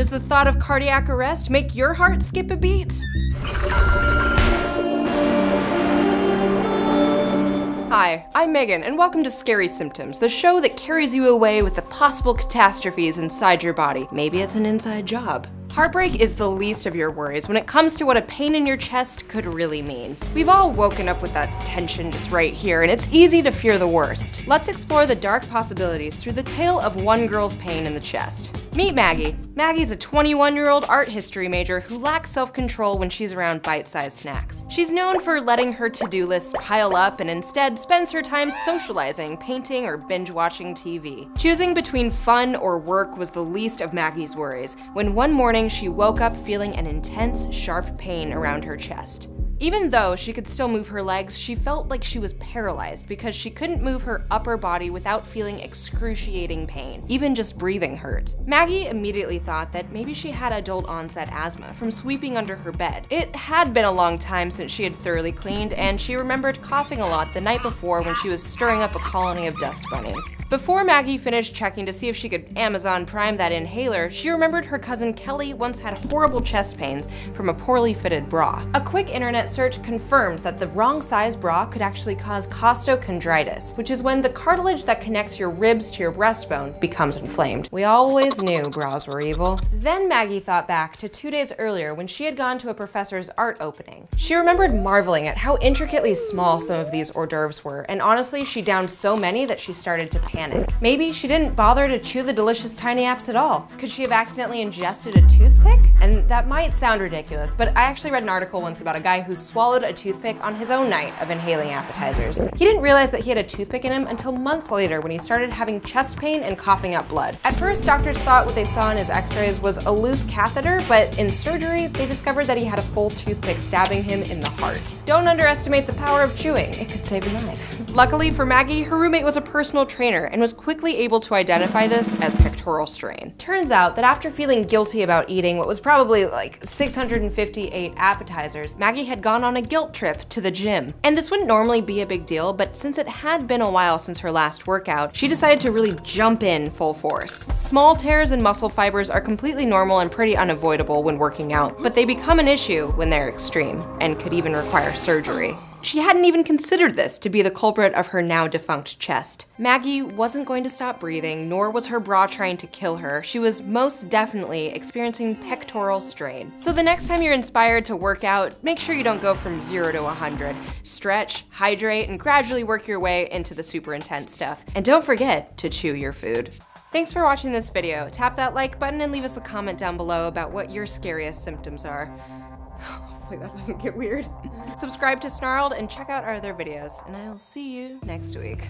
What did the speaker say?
Does the thought of cardiac arrest make your heart skip a beat? Hi, I'm Megan, and welcome to Scary Symptoms, the show that carries you away with the possible catastrophes inside your body. Maybe it's an inside job. Heartbreak is the least of your worries when it comes to what a pain in your chest could really mean. We've all woken up with that tension just right here, and it's easy to fear the worst. Let's explore the dark possibilities through the tale of one girl's pain in the chest. Meet Maggie. Maggie's a 21 year old art history major who lacks self control when she's around bite sized snacks. She's known for letting her to do lists pile up and instead spends her time socializing, painting, or binge watching TV. Choosing between fun or work was the least of Maggie's worries when one morning she woke up feeling an intense, sharp pain around her chest. Even though she could still move her legs, she felt like she was paralyzed because she couldn't move her upper body without feeling excruciating pain. Even just breathing hurt. Maggie immediately thought that maybe she had adult onset asthma from sweeping under her bed. It had been a long time since she had thoroughly cleaned, and she remembered coughing a lot the night before when she was stirring up a colony of dust bunnies. Before Maggie finished checking to see if she could Amazon Prime that inhaler, she remembered her cousin Kelly once had horrible chest pains from a poorly fitted bra. A quick internet search confirmed that the wrong size bra could actually cause costochondritis, which is when the cartilage that connects your ribs to your breastbone becomes inflamed. We always knew bras were evil. Then Maggie thought back to two days earlier when she had gone to a professor's art opening. She remembered marveling at how intricately small some of these hors d'oeuvres were, and honestly, she downed so many that she started to panic. Maybe she didn't bother to chew the delicious tiny apps at all. Could she have accidentally ingested a toothpick? And that might sound ridiculous, but I actually read an article once about a guy who swallowed a toothpick on his own night of inhaling appetizers. He didn't realize that he had a toothpick in him until months later when he started having chest pain and coughing up blood. At first, doctors thought what they saw in his x-rays was a loose catheter, but in surgery, they discovered that he had a full toothpick stabbing him in the heart. Don't underestimate the power of chewing. It could save a life. Luckily for Maggie, her roommate was a personal trainer and was quickly able to identify this as pectoral strain. Turns out that after feeling guilty about eating what was probably like 658 appetizers, Maggie had gone on a guilt trip to the gym. And this wouldn't normally be a big deal, but since it had been a while since her last workout, she decided to really jump in full force. Small tears in muscle fibers are completely normal and pretty unavoidable when working out, but they become an issue when they're extreme and could even require surgery. She hadn't even considered this to be the culprit of her now defunct chest. Maggie wasn't going to stop breathing, nor was her bra trying to kill her. She was most definitely experiencing pectoral strain. So the next time you're inspired to work out, make sure you don't go from zero to 100. Stretch, hydrate, and gradually work your way into the super intense stuff. And don't forget to chew your food. Thanks for watching this video. Tap that like button and leave us a comment down below about what your scariest symptoms are. Hopefully that doesn't get weird. Subscribe to Snarled and check out our other videos, and I will see you next week.